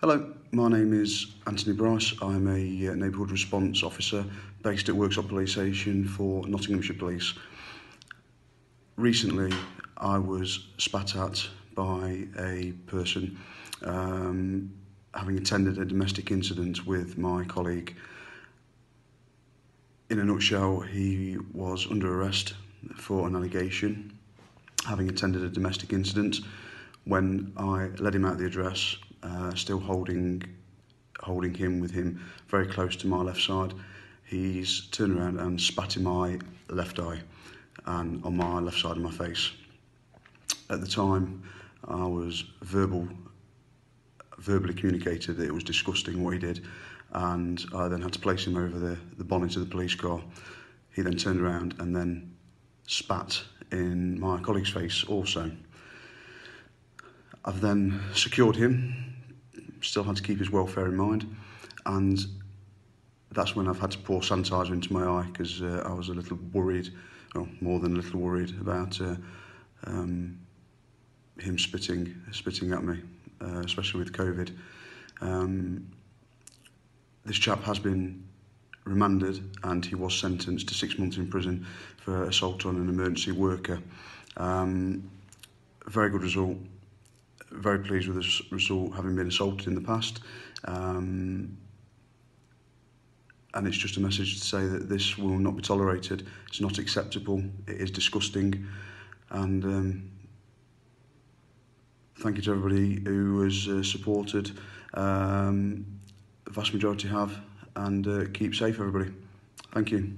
Hello, my name is Anthony Brice. I'm a uh, neighbourhood response officer based at Worksop Police Station for Nottinghamshire Police. Recently, I was spat at by a person um, having attended a domestic incident with my colleague. In a nutshell, he was under arrest for an allegation, having attended a domestic incident. When I led him out the address, uh, still holding holding him with him very close to my left side. He's turned around and spat in my left eye and on my left side of my face. At the time, I was verbal, verbally communicated that it was disgusting what he did, and I then had to place him over the, the bonnet of the police car. He then turned around and then spat in my colleague's face also. I've then secured him still had to keep his welfare in mind. And that's when I've had to pour sanitizer into my eye because uh, I was a little worried, well, more than a little worried about uh, um, him spitting, spitting at me, uh, especially with COVID. Um, this chap has been remanded and he was sentenced to six months in prison for assault on an emergency worker. Um, very good result. Very pleased with this result, having been assaulted in the past. Um, and it's just a message to say that this will not be tolerated. It's not acceptable. It is disgusting. And um, thank you to everybody who has uh, supported. Um, the vast majority have. And uh, keep safe, everybody. Thank you.